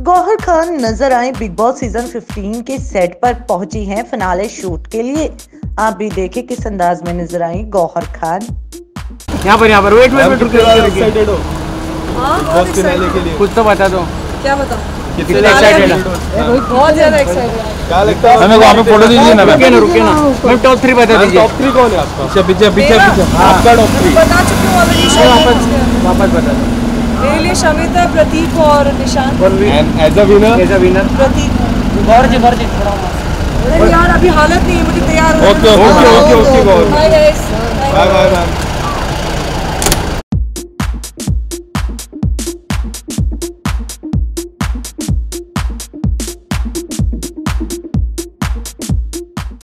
गौहर खान नज़र आए big boss season 15 के सेट पर पहुँची हैं फिनाले शूट के लिए। आप भी देखें किस अंदाज में नज़र आई गौहर खान। यहाँ पर यहाँ पर वेट वेट वेट एक्साइटेड हो। हाँ बॉस फिनाले के लिए। कुछ तो बता दो। क्या बताऊँ? कितने एक्साइटेड है? हो? बहुत ज़्यादा एक्साइटेड क्या लगता है? हमें वहाँ पे फ़ोटो दीजिए ना रुकिए ना रुकिए ना मैम टॉप थ्री बता दीजिए। टॉप थ्री कौन है आपका? पीछे पीछे पीछे? आपका टॉप थ्री बता चुकी हूँ वापस वापस बता दो। मेरे लिए शमिता प्रतीक और निशान as a winner as a winner Pratik Gaur ji Gaur ji थोड़ा अरे यार अभी हालत नहीं है मुझे तैयार होना okay okay okay okay Gaur bye guys bye bye bye ma'am